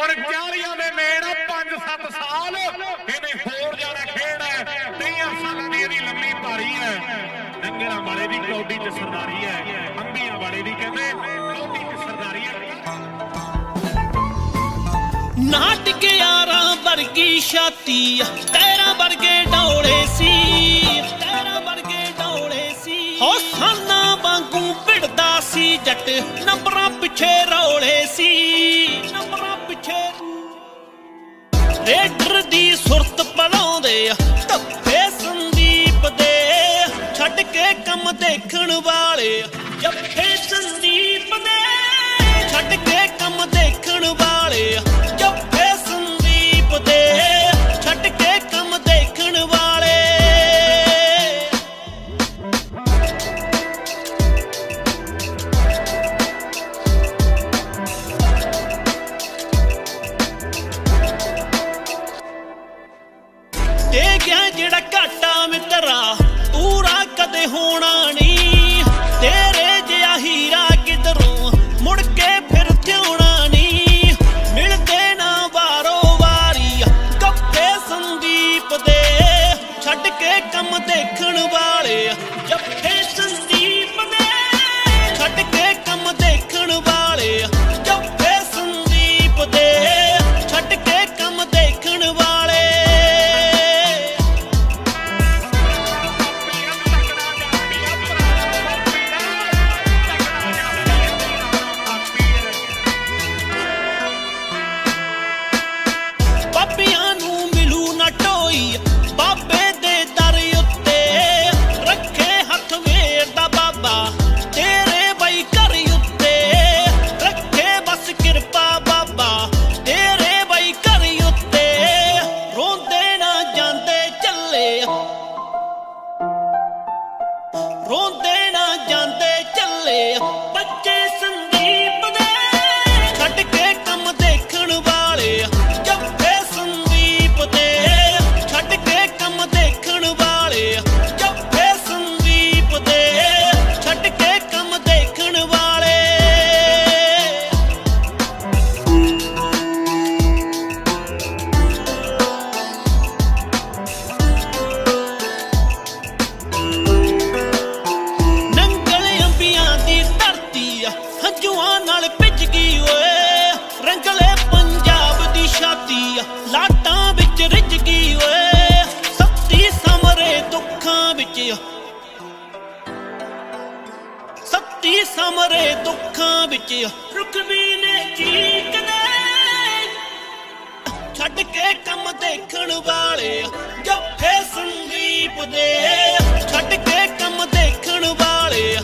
ਹੁਣ ਕਿਆਰੀਆਂ ਦੇ ਮੇੜ 5-7 ਸਾਲ। ਇਹਨੇ ਹੋਰ ਜਾਣਾ ਖੇਡ ਹੈ। 30 ਸਾਲਾਂ ਇਹਦੀ ਲੰਮੀ ਭਾਰੀ ਹੈ। ਨੰਗਰਾਂ ਵਾਲੇ ਦੀ ਕੌਡੀ ਚ ਸਰਦਾਰੀ ਹੈ। ਅੰਬੀਆਂ ਵਾਲੇ ਦੀ ਕਹਿੰਦੇ ਕੌਡੀ ਚ ਸਰਦਾਰੀ ਹੈ। ਨਾਟਕ ਯਾਰਾਂ ਵਰਗੀ ਛਾਤੀ ਤੇਰਾ ਵਰਗੇ ਡੌਲੇ ਸੀ। ਤੇਰਾ ਵਰਗੇ ਡੋਲੇ ਸੀ। ਹੋ ਸਾਨਾ ਵਾਂਗੂ ਭਿੜਦਾ ਸੀ, ਜੱਟ ਨੰਬਰਾਂ ਪਿੱਛੇ ਰੌਲੇ ਸੀ। ਨੰਬਰਾਂ ਰੇਡਰ ਦੀ ਸੁਰਤ ਪਲਾਉਂਦੇ ਆ ਧੱਫੇ ਸੰਦੀਪ ਦੇ ਛੱਡ ਕੇ ਕੰਮ ਦੇਖਣ ਵਾਲੇ ਜੱਫੇ ਸੰਦੀਪ ਤੇ ਜਿਹੜਾ ਘਾਟਾ ਮਿੱਤਰਾ ਪੂਰਾ ਕਦੇ ਹੋਣਾ ਨਹੀਂ। ਤੇਰੇ ਜਿਹਾ ਹੀਰਾ ਕਿਧਰੋਂ ਮੁੜ ਕੇ ਫਿਰ ਥਿਉਣਾ ਨਹੀਂ। ਮਿਲਦੇ ਨਾ ਵਾਰੋ ਵਾਰੀ, ਕੱਪੇ ਸੰਦੀਪ ਦੇ। ਛੱਡ ਕੇ ਕੰਮ ਦੇਖਣ ਵਾਲੇ ਜੱਫੇ ਸੱਤੀ ਸਮਰੇ ਦੁੱਖਾਂ ਵਿੱਚ। ਰੁਕਵੀ ਨੇ ਚੀਕਦੇ ਛੱਡ ਕੇ ਕੰਮ ਦੇਖਣ ਵਾਲੇ ਜੱਫੇ ਸੰਦੀਪ ਦੇ। ਛੱਡ ਕੇ ਕੰਮ ਦੇਖਣ ਵਾਲੇ